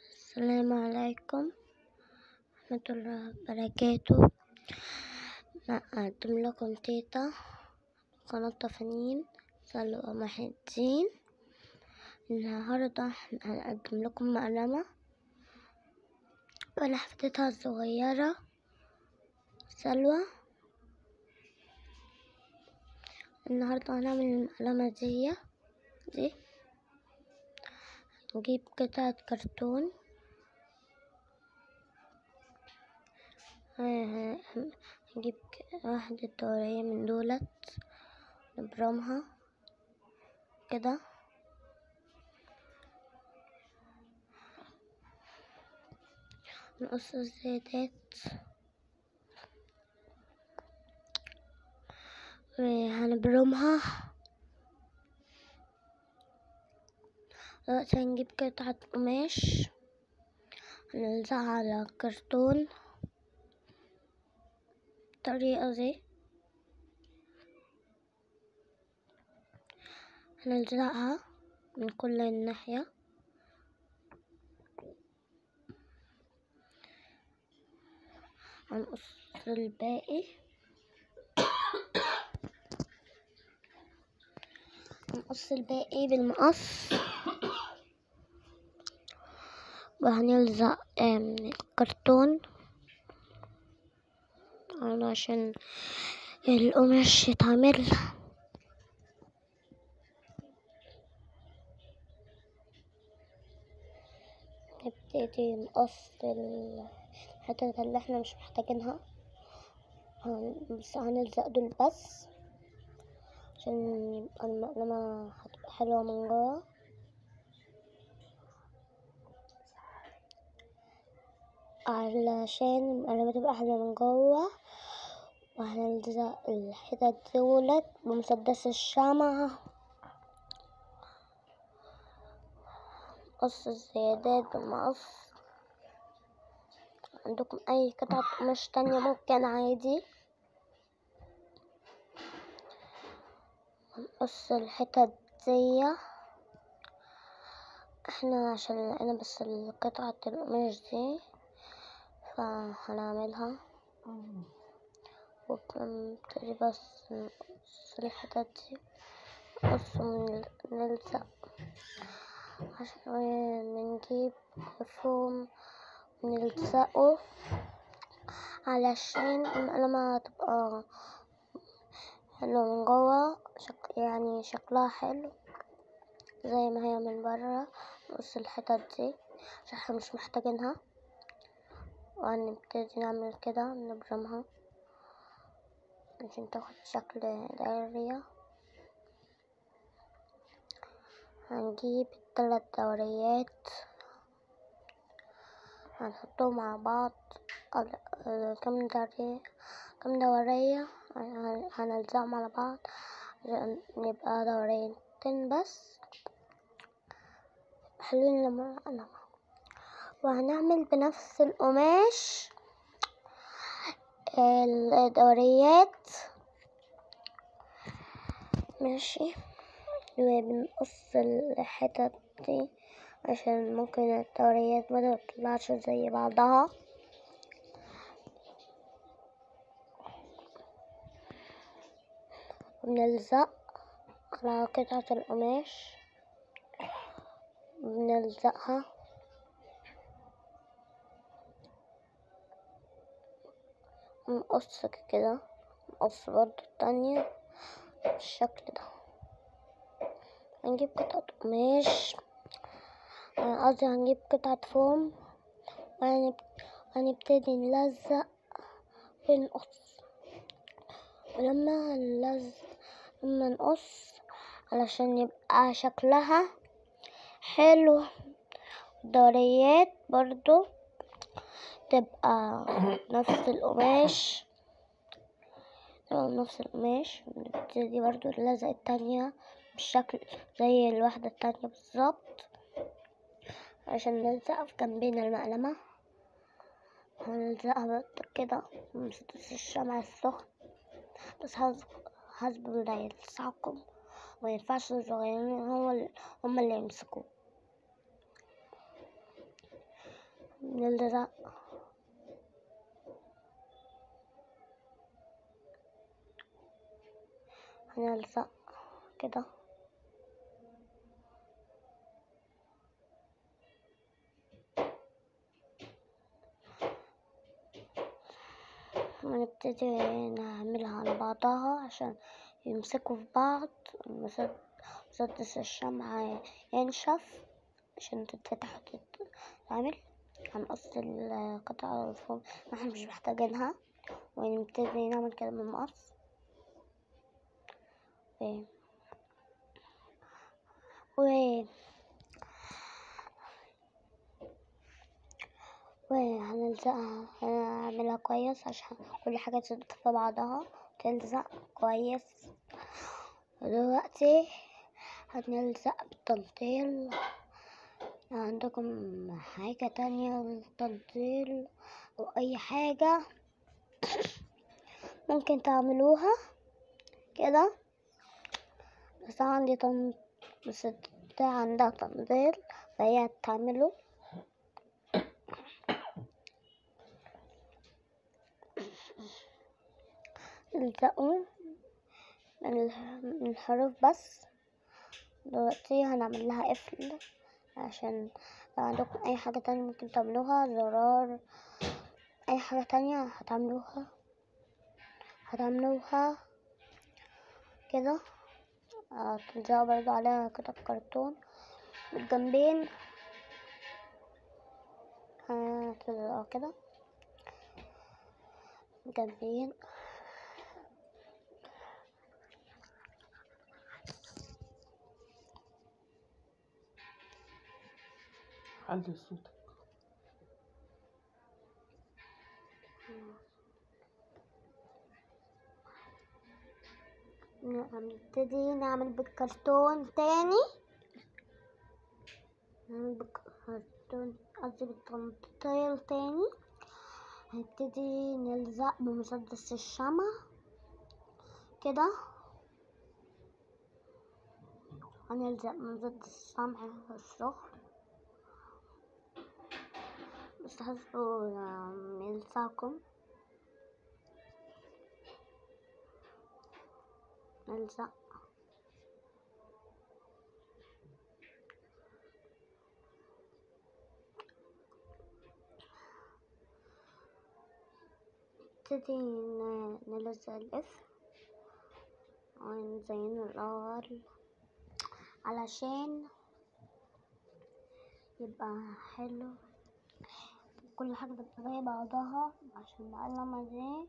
السلام عليكم ورحمة الله وبركاته. نقدم لكم تيتا قناة تفانين سلوى محي الدين النهاردة هنقدم لكم مقلمة ولحفتها الصغيرة سلوى. النهاردة هنعمل المقلمة دي دي. نجيب قطعة كرتون. نجيب ك- واحدة دورية من دولت نبرمها كده. نقص الزيادات وهنبرمها دلوقتي هنجيب قطعة قماش هنلزقها على الكرتون بالطريقة دي هنلزقها من كل ناحية هنقص الباقي. هنقص الباقي بالمقص. وهنلزق آم، كرتون علشان القماش يتعمل. نبتدي نقص الحتت اللي إحنا مش محتاجينها. بس هنلزق دول بس عشان يبقى المقلمة هتبقى حلوة من جوه. علشان المقلمة تبقى حلوة من جوه وهنلزق الحتت دولت بمسدس الشمعة. قص الزيادات بالمقص. عندكم أي قطعة قماش تانية ممكن عادي؟ نقص الحتت دي إحنا عشان لقينا بس قطعة القماش دي. فهنعملها وبنبتدي بس نقص الحتت دي نقص ونلزق عشان بنجيب فوم نلزقه علشان المقلمة تبقى حلوة من جوه شك... يعني شكلها حلو زي ما هي من برا نقص الحتت دي عشان إحنا مش محتاجينها. وهنبتدي نعمل كده نبرمها عشان تاخد شكل دايرية هنجيب التلات دوريات هنحطهم على بعض. كام دورية كام دورية هن- هنلزقهم على بعض عشان يبقى دوريتين بس. حلوين لما وهنعمل بنفس القماش الدوريات. ماشي. وبنقص الحتت دي عشان ممكن الدوريات ما تطلعش زي بعضها. بنلزق على قطعة القماش. بنلزقها. نقص كده نقص برضو التانية بالشكل ده. هنجيب قطعة قماش. قصدي هنجيب قطعة فوم. وهنب- وهنبتدي نلزق ونقص ولما نلزق لما نقص علشان يبقى شكلها حلو. دوريات برضو. تبقى نفس القماش. تبقى نفس القماش نبتدي برضو نلزق التانية بالشكل زي الواحدة التانية بالظبط عشان نلزقها في جنبين المقلمة. هنلزقها كده بمسدس الشمع السخن. بس حسب اللي يلسعكم ومينفعش الصغيرين ال- هما اللي يمسكوه. نلزق هنلزق كده. ونبتدي نعملها على بعضها عشان يمسكوا في بعض. مسدس الشمعة ينشف عشان تتفتح وتتعمل هنقص القطع الفوق ما إحنا مش محتاجينها. ونبتدي نعمل كده بالمقص و و وهنلزقها هنعملها كويس عشان كل حاجة تلزق في بعضها تلزق كويس. دلوقتي هنلزق بالتنطيل عندكم حاجة تانية للتنطيل أو أي حاجة ممكن تعملوها؟ كده؟ بس عندي تن... بس ده عندها تنطيل فهي تعمله نلزقه من الحروف بس. دلوقتي هنعمل لها قفل. عشان لو عندكم أي حاجة تانية ممكن تعملوها زرار أي حاجة تانية هتعملوها هتعملوها كده. آه، تلزقوا برضو عليها كده الكرتون بالجنبين هتلزقوا كده. جنبين. علي صوتك. نبتدي. نعمل بالكرتون تاني. نعمل بالكرتون قصدي بالتنطيل تاني. هنبتدي نلزق بمسدس الشمع. كده. هنلزق بمسدس الشمع السخن بس حسبوا يلزقكم نلزق نبتدي نلزق القفل ونزينه الأول. علشان يبقى حلو. كل حاجة تبقى زي بعضها عشان المقلمة دي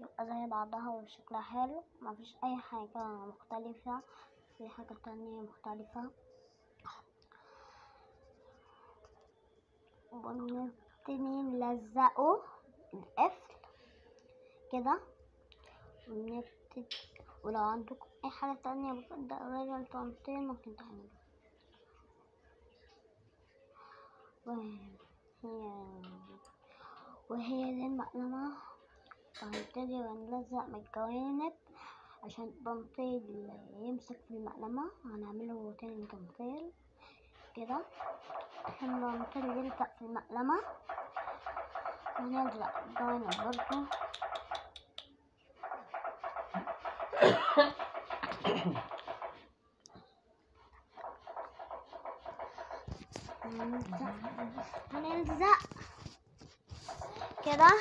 يبقى زي بعضها وشكلها حلو. مفيش أي حاجة مختلفة. في حاجة تانية مختلفة. ونبتدي نلزقه القفل كده. ونبتدي ولو عندكم أي حاجة تانية بجد غير التنطيل ممكن تعملوها وهي وهي دي المقلمة. وهنبتدي ونلزق من الجوانب عشان التنطيل يمسك في المقلمة. هنعمله تاني تنطيل كده. عشان التنطيل يلزق في المقلمة. ونلزق الجوانب برضو. هنلزق هنلزق كده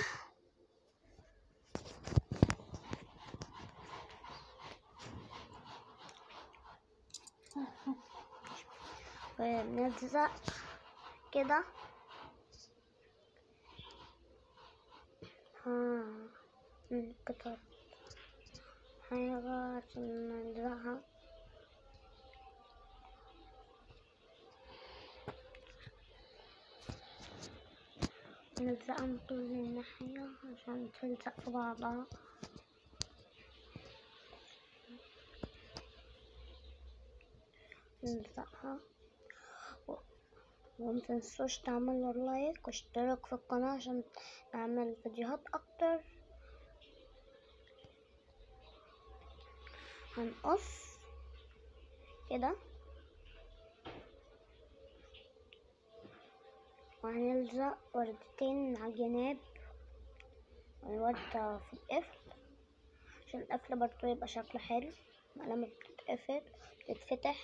ونلزق كده ها القطع حاجة عشان نلزقها من كل الناحية عشان تلزق بعضها. نلزقها. ومتنسوش تعملوا لايك واشتراك في القناة عشان نعمل فيديوهات أكتر. هنقص كده. وهنلزق وردتين على الجناب ووردة في القفل عشان القفل برضو يبقى شكله حلو لما بتتقفل بتتفتح.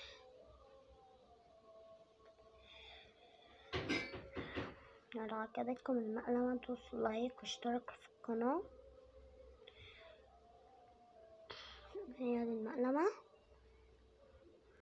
لو عجبتكم المقلمة دوسوا لايك واشتركوا في القناة. هي دي المقلمة.